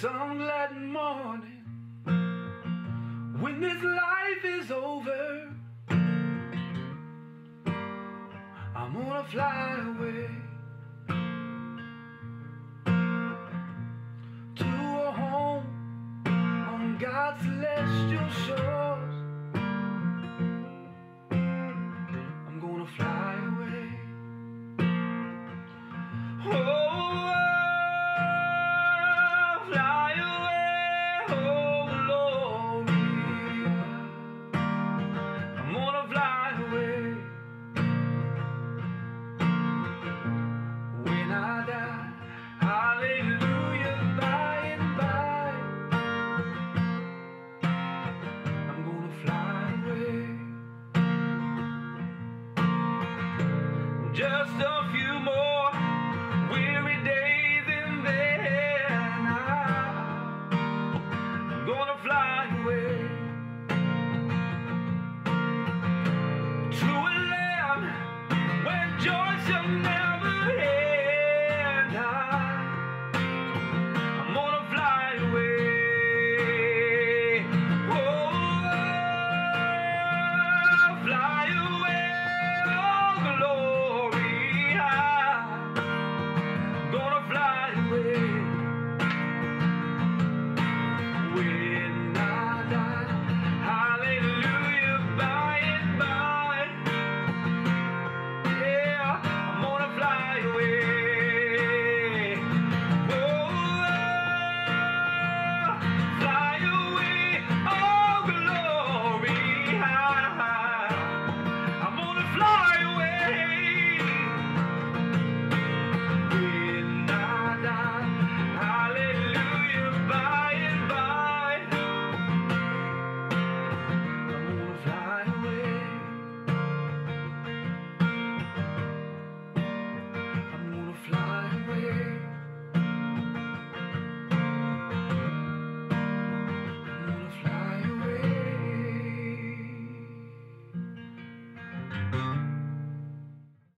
sunlight morning when this life is over I'm gonna fly away to a home on God's celestial shore. just a few more weary days and then I'm gonna fly.